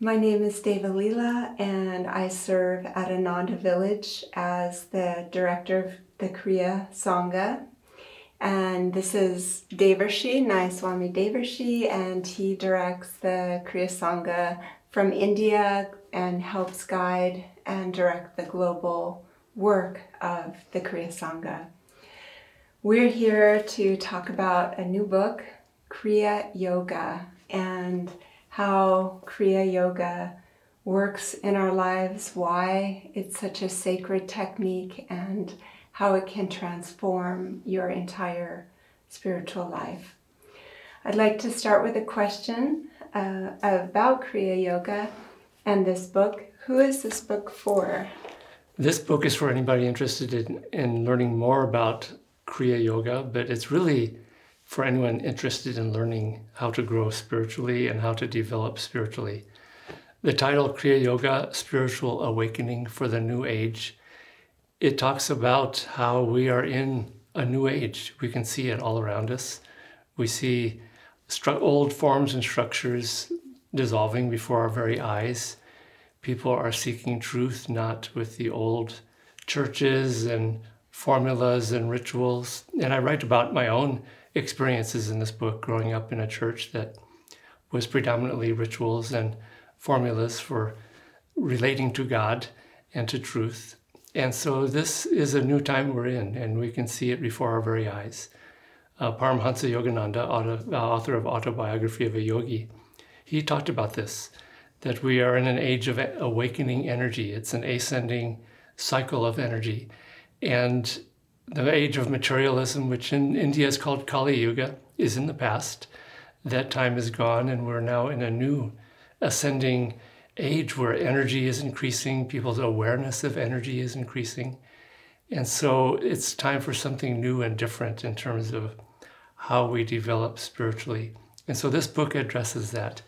My name is Deva Leela, and I serve at Ananda Village as the director of the Kriya Sangha. And this is Devarshi, Nayaswami Devarshi, and he directs the Kriya Sangha from India and helps guide and direct the global work of the Kriya Sangha. We're here to talk about a new book, Kriya Yoga, and how Kriya Yoga works in our lives, why it's such a sacred technique, and how it can transform your entire spiritual life. I'd like to start with a question uh, about Kriya Yoga and this book. Who is this book for? This book is for anybody interested in, in learning more about Kriya Yoga, but it's really for anyone interested in learning how to grow spiritually and how to develop spiritually. The title Kriya Yoga Spiritual Awakening for the New Age, it talks about how we are in a new age. We can see it all around us. We see old forms and structures dissolving before our very eyes. People are seeking truth not with the old churches and formulas and rituals. And I write about my own experiences in this book growing up in a church that was predominantly rituals and formulas for relating to God and to truth. And so this is a new time we're in, and we can see it before our very eyes. Uh, Paramhansa Yogananda, author, uh, author of Autobiography of a Yogi, he talked about this, that we are in an age of awakening energy. It's an ascending cycle of energy. And the age of materialism, which in India is called Kali Yuga, is in the past. That time is gone, and we're now in a new ascending age where energy is increasing, people's awareness of energy is increasing. And so it's time for something new and different in terms of how we develop spiritually. And so this book addresses that.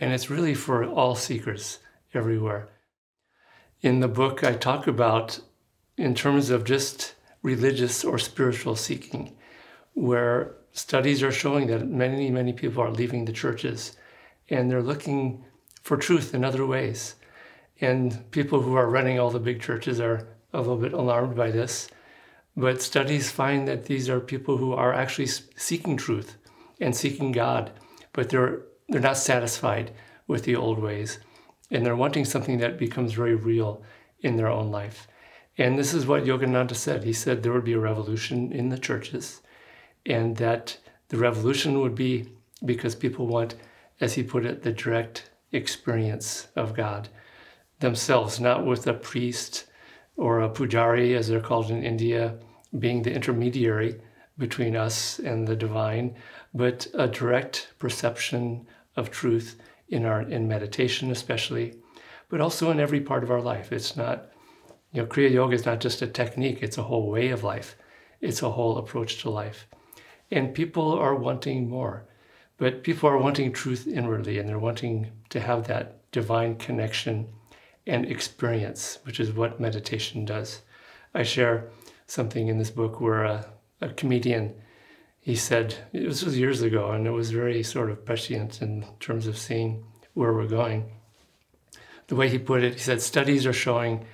And it's really for all seekers everywhere. In the book, I talk about, in terms of just religious or spiritual seeking, where studies are showing that many, many people are leaving the churches and they're looking for truth in other ways. And people who are running all the big churches are a little bit alarmed by this. But studies find that these are people who are actually seeking truth and seeking God, but they're, they're not satisfied with the old ways. And they're wanting something that becomes very real in their own life. And this is what Yogananda said. He said there would be a revolution in the churches, and that the revolution would be because people want, as he put it, the direct experience of God themselves, not with a priest or a pujari, as they're called in India, being the intermediary between us and the divine, but a direct perception of truth in our in meditation especially, but also in every part of our life. It's not you know, Kriya Yoga is not just a technique, it's a whole way of life. It's a whole approach to life. And people are wanting more. But people are wanting truth inwardly and they're wanting to have that divine connection and experience, which is what meditation does. I share something in this book where a, a comedian he said this was years ago and it was very sort of prescient in terms of seeing where we're going the way he put it he said studies are showing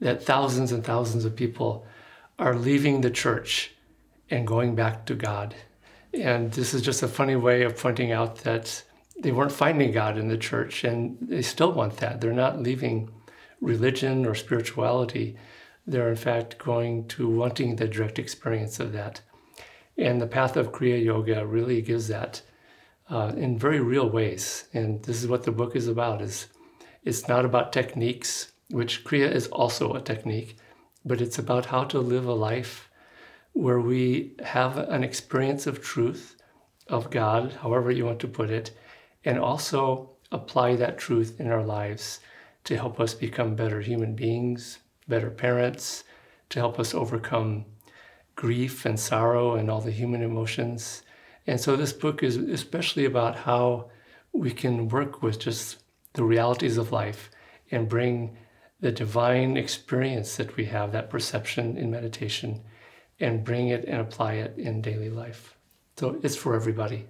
that thousands and thousands of people are leaving the church and going back to God. And this is just a funny way of pointing out that they weren't finding God in the church and they still want that. They're not leaving religion or spirituality. They're in fact going to wanting the direct experience of that. And the path of Kriya Yoga really gives that uh, in very real ways. And this is what the book is about is it's not about techniques which Kriya is also a technique, but it's about how to live a life where we have an experience of truth, of God, however you want to put it, and also apply that truth in our lives to help us become better human beings, better parents, to help us overcome grief and sorrow and all the human emotions. And so this book is especially about how we can work with just the realities of life and bring the divine experience that we have, that perception in meditation, and bring it and apply it in daily life. So it's for everybody.